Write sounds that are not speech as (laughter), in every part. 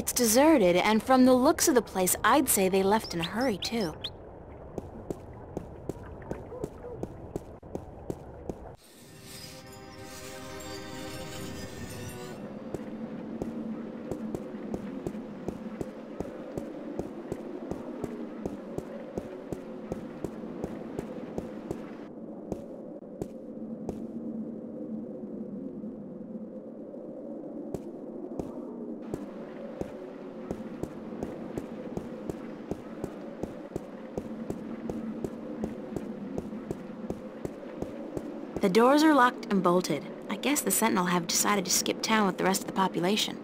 It's deserted, and from the looks of the place, I'd say they left in a hurry, too. The doors are locked and bolted. I guess the Sentinel have decided to skip town with the rest of the population.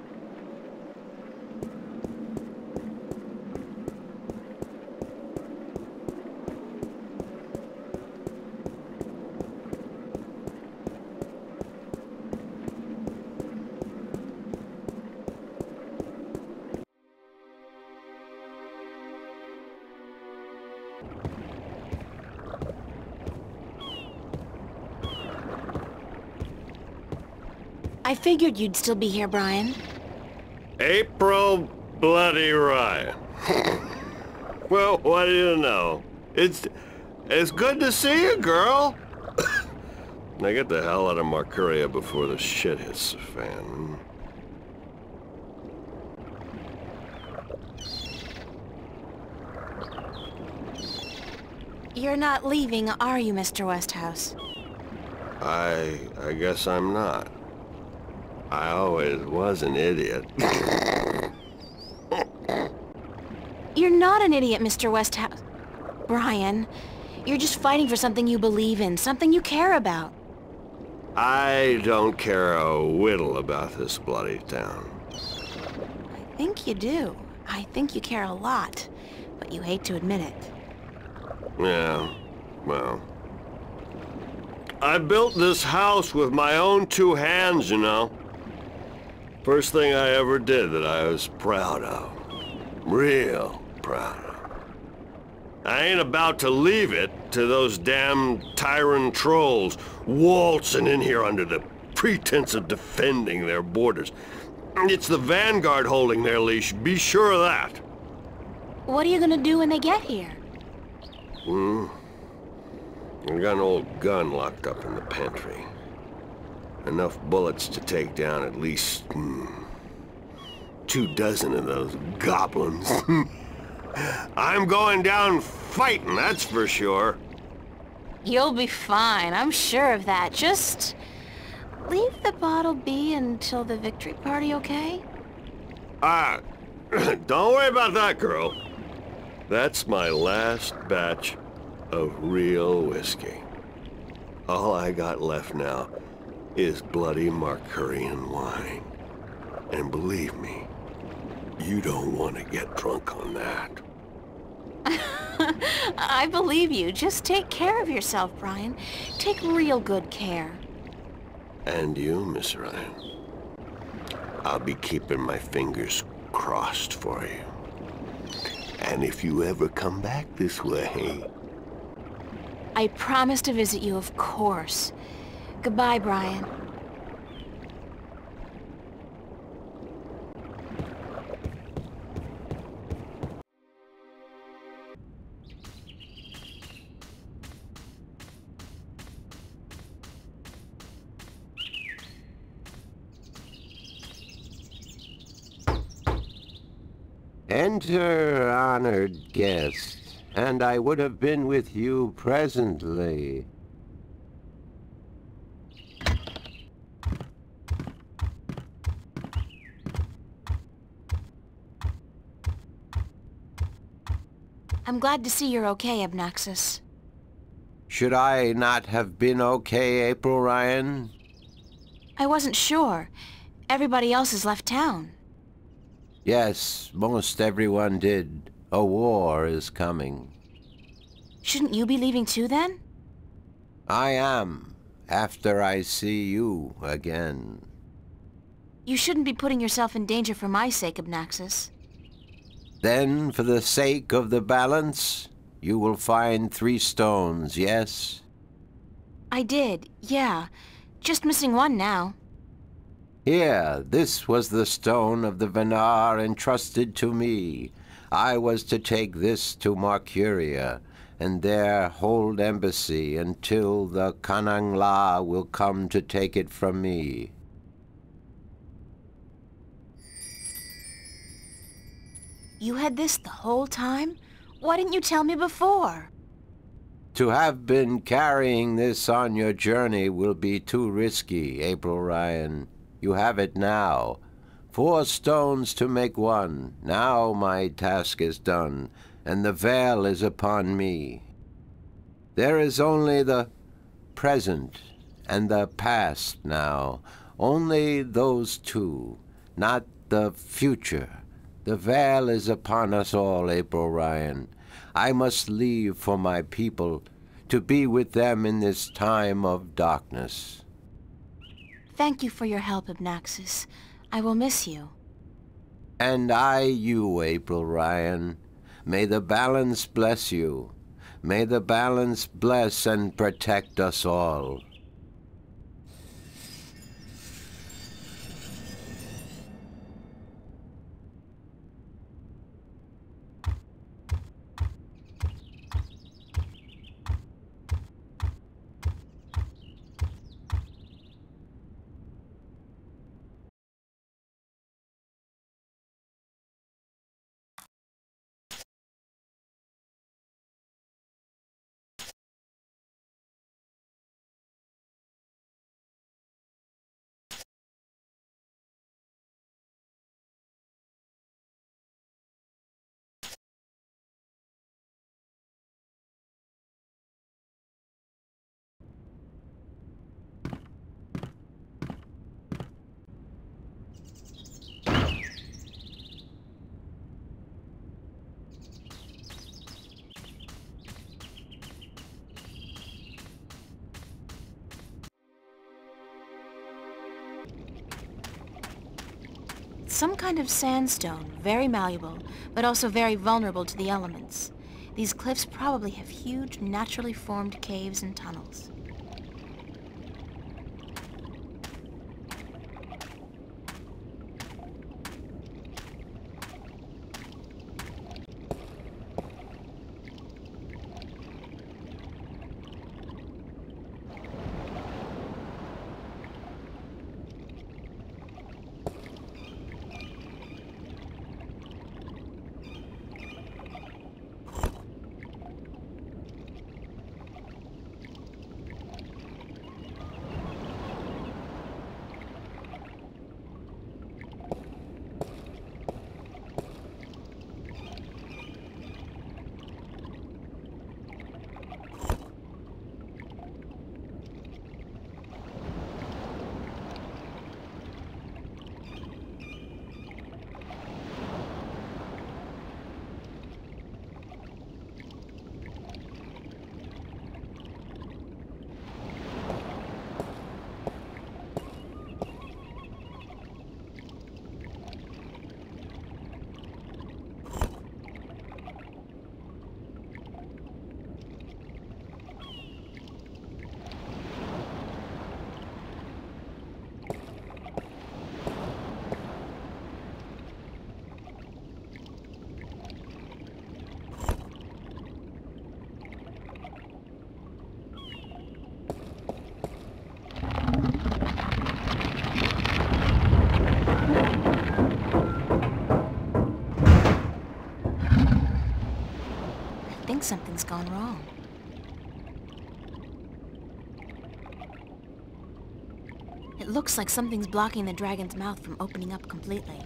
I figured you'd still be here, Brian. April Bloody Ryan. (laughs) well, what do you know? It's it's good to see you, girl. (coughs) now get the hell out of Marcuria before the shit hits the fan. You're not leaving, are you, Mr. Westhouse? I I guess I'm not. I always was an idiot. You're not an idiot, Mr. Westhouse. Brian, you're just fighting for something you believe in, something you care about. I don't care a whittle about this bloody town. I think you do. I think you care a lot, but you hate to admit it. Yeah, well... I built this house with my own two hands, you know. First thing I ever did that I was proud of. Real proud of. I ain't about to leave it to those damn Tyren trolls waltzing in here under the pretense of defending their borders. It's the Vanguard holding their leash, be sure of that. What are you gonna do when they get here? Hmm? I got an old gun locked up in the pantry. Enough bullets to take down at least... Hmm, two dozen of those goblins. (laughs) I'm going down fighting, that's for sure. You'll be fine, I'm sure of that. Just... leave the bottle be until the victory party, okay? Ah, (coughs) don't worry about that, girl. That's my last batch of real whiskey. All I got left now is bloody Marcurian wine. And believe me, you don't want to get drunk on that. (laughs) I believe you. Just take care of yourself, Brian. Take real good care. And you, Miss Ryan. I'll be keeping my fingers crossed for you. And if you ever come back this way... I promise to visit you, of course. Goodbye, Brian. Enter, honored guest, and I would have been with you presently. I'm glad to see you're okay, Abnaxus. Should I not have been okay, April Ryan? I wasn't sure. Everybody else has left town. Yes, most everyone did. A war is coming. Shouldn't you be leaving too, then? I am, after I see you again. You shouldn't be putting yourself in danger for my sake, Abnaxus. Then, for the sake of the balance, you will find three stones, yes? I did, yeah. Just missing one now. Here, this was the stone of the Venar entrusted to me. I was to take this to Marcuria, and there hold embassy until the Kanangla will come to take it from me. You had this the whole time? Why didn't you tell me before? To have been carrying this on your journey will be too risky, April Ryan. You have it now. Four stones to make one. Now my task is done, and the veil is upon me. There is only the present and the past now. Only those two, not the future. The veil is upon us all, April Ryan. I must leave for my people, to be with them in this time of darkness. Thank you for your help, Abnaxus. I will miss you. And I you, April Ryan. May the balance bless you. May the balance bless and protect us all. Some kind of sandstone, very malleable, but also very vulnerable to the elements. These cliffs probably have huge, naturally formed caves and tunnels. Something's gone wrong. It looks like something's blocking the dragon's mouth from opening up completely.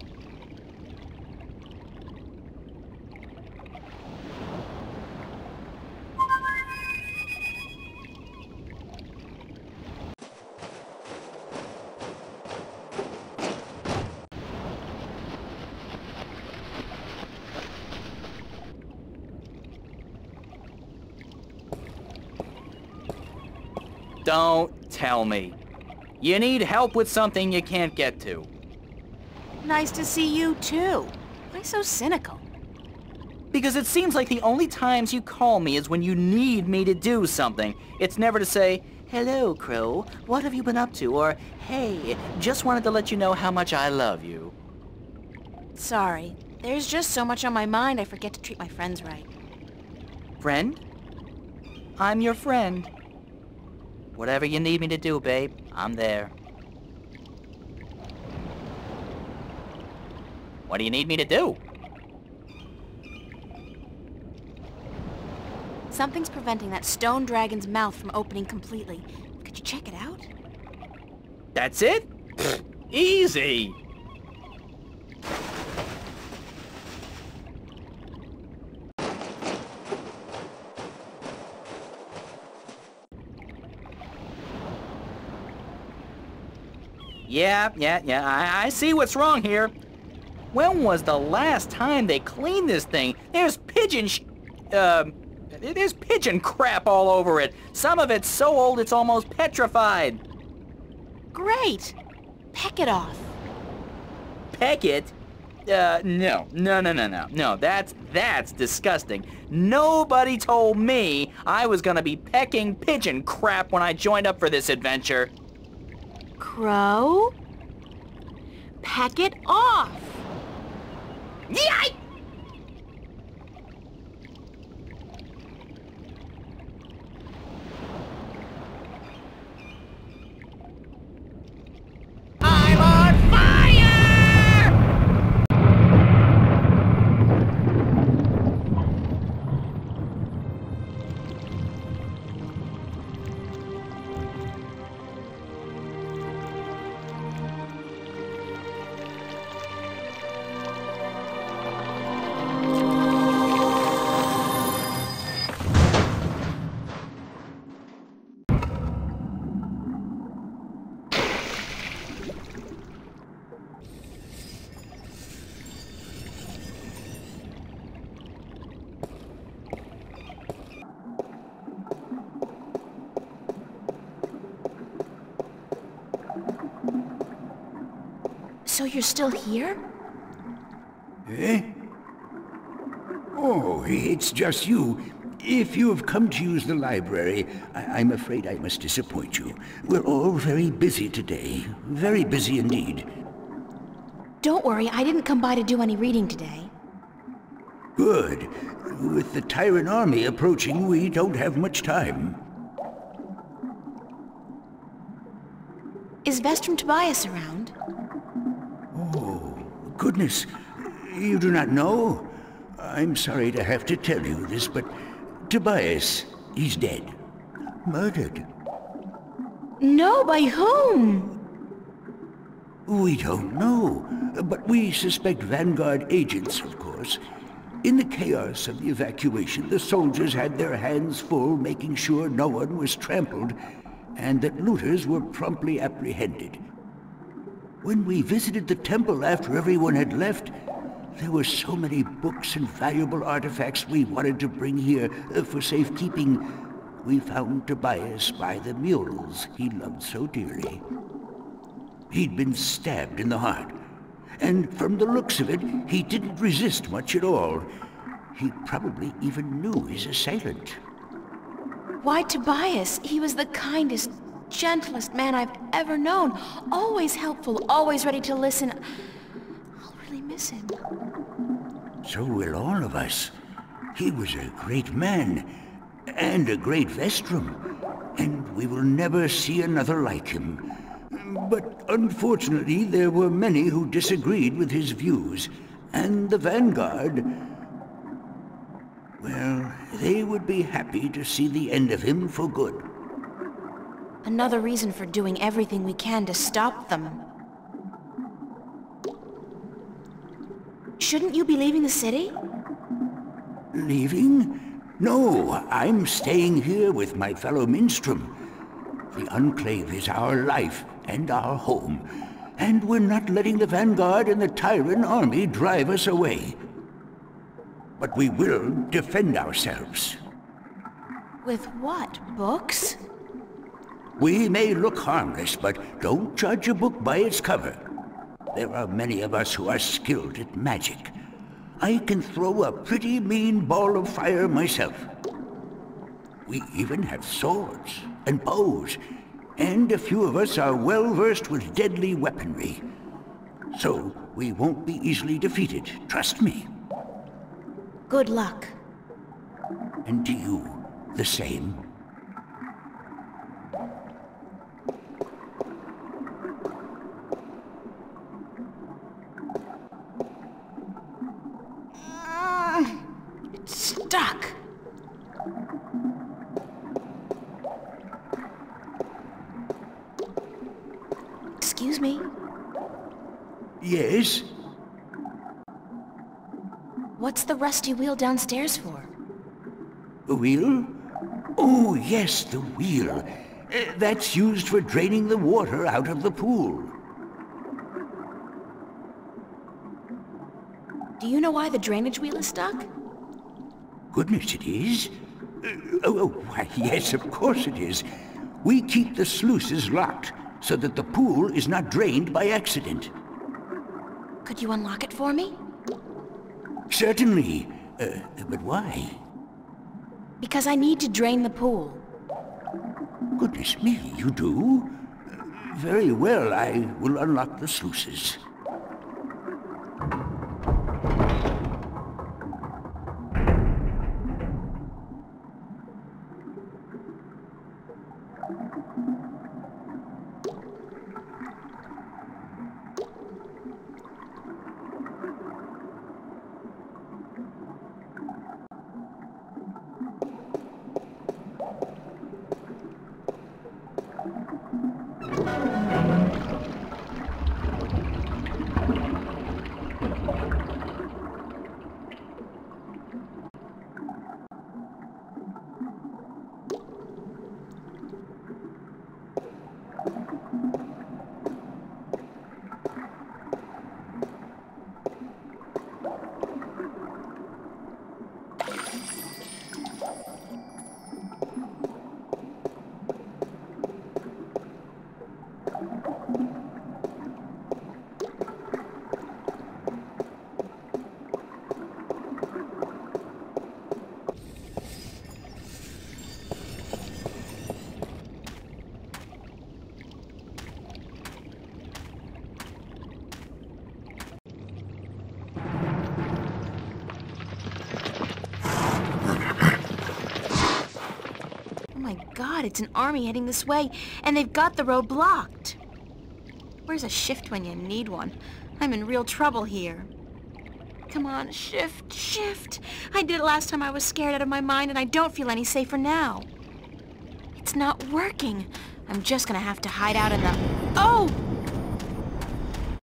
Don't tell me. You need help with something you can't get to. Nice to see you too. Why so cynical? Because it seems like the only times you call me is when you need me to do something. It's never to say, hello, Crow. What have you been up to? Or, hey, just wanted to let you know how much I love you. Sorry. There's just so much on my mind I forget to treat my friends right. Friend? I'm your friend. Whatever you need me to do, babe, I'm there. What do you need me to do? Something's preventing that stone dragon's mouth from opening completely. Could you check it out? That's it? Easy! Yeah, yeah, yeah, I, I see what's wrong here. When was the last time they cleaned this thing? There's pigeon sh... Um, there's pigeon crap all over it. Some of it's so old it's almost petrified. Great! Peck it off. Peck it? Uh, no, no, no, no, no, no, that's, that's disgusting. Nobody told me I was gonna be pecking pigeon crap when I joined up for this adventure. Crow? Peck it off! Yike! You're still here? Eh? Oh, it's just you. If you have come to use the library, I- I'm afraid I must disappoint you. We're all very busy today. Very busy indeed. Don't worry, I didn't come by to do any reading today. Good. With the Tyren army approaching, we don't have much time. Is Vestrum Tobias around? Goodness, you do not know? I'm sorry to have to tell you this, but Tobias, he's dead. Murdered. No, by whom? We don't know, but we suspect Vanguard agents, of course. In the chaos of the evacuation, the soldiers had their hands full making sure no one was trampled, and that looters were promptly apprehended. When we visited the temple after everyone had left, there were so many books and valuable artifacts we wanted to bring here uh, for safekeeping. We found Tobias by the mules he loved so dearly. He'd been stabbed in the heart. And from the looks of it, he didn't resist much at all. He probably even knew his assailant. Why Tobias? He was the kindest, gentlest man I've ever known. Always helpful, always ready to listen. I'll really miss him. So will all of us. He was a great man, and a great Vestrum, and we will never see another like him. But unfortunately, there were many who disagreed with his views, and the Vanguard... Well, they would be happy to see the end of him for good. Another reason for doing everything we can to stop them. Shouldn't you be leaving the city? Leaving? No, I'm staying here with my fellow Minstrum. The Enclave is our life and our home, and we're not letting the Vanguard and the Tyren army drive us away. But we will defend ourselves. With what? Books? We may look harmless, but don't judge a book by its cover. There are many of us who are skilled at magic. I can throw a pretty mean ball of fire myself. We even have swords, and bows, and a few of us are well versed with deadly weaponry. So we won't be easily defeated, trust me. Good luck. And to you, the same. Yes? What's the rusty wheel downstairs for? The wheel? Oh, yes, the wheel. Uh, that's used for draining the water out of the pool. Do you know why the drainage wheel is stuck? Goodness, it is. Uh, oh, oh, why, (laughs) yes, of course it is. We keep the sluices locked so that the pool is not drained by accident. Could you unlock it for me? Certainly. Uh, but why? Because I need to drain the pool. Goodness me, you do? Very well, I will unlock the sluices. God, it's an army heading this way, and they've got the road blocked. Where's a shift when you need one? I'm in real trouble here. Come on, shift, shift. I did it last time I was scared out of my mind, and I don't feel any safer now. It's not working. I'm just gonna have to hide out in the... Oh!